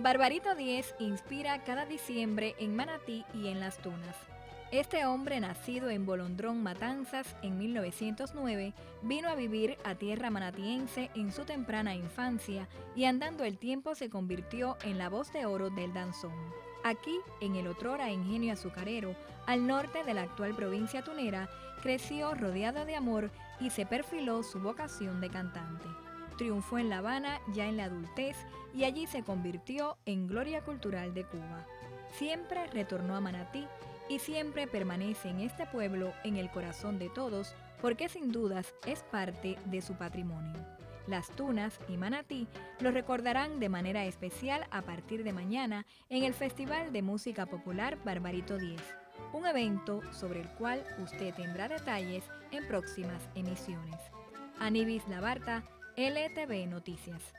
Barbarito 10 inspira cada diciembre en Manatí y en Las Tunas. Este hombre, nacido en Bolondrón, Matanzas, en 1909, vino a vivir a tierra manatiense en su temprana infancia y andando el tiempo se convirtió en la voz de oro del danzón. Aquí, en el otrora ingenio azucarero, al norte de la actual provincia tunera, creció rodeado de amor y se perfiló su vocación de cantante. Triunfó en La Habana ya en la adultez y allí se convirtió en gloria cultural de Cuba. Siempre retornó a Manatí y siempre permanece en este pueblo en el corazón de todos porque sin dudas es parte de su patrimonio. Las Tunas y Manatí lo recordarán de manera especial a partir de mañana en el Festival de Música Popular Barbarito 10, un evento sobre el cual usted tendrá detalles en próximas emisiones. Anibis Labarta, LTV Noticias.